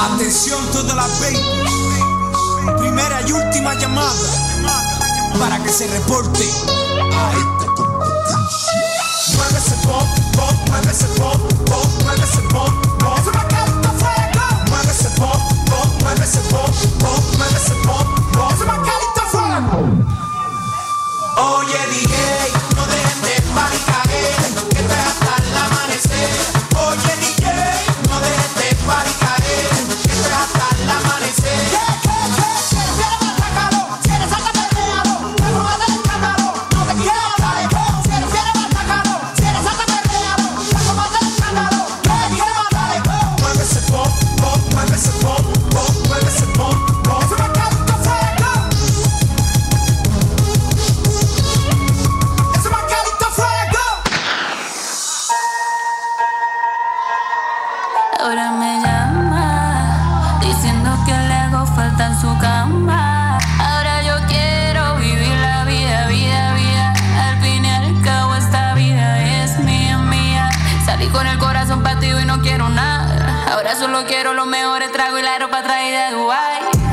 Atención toda la baby. Primera y última llamada. Para que se reporte. A Ahora me llama diciendo que le hago falta en su cama. Ahora yo quiero vivir la vida, vida, vida. Al fin y al cabo esta vida es mía, mía. Salí con el corazón partido y no quiero nada. Ahora solo quiero los mejores tragos y la ropa traída de Dubai.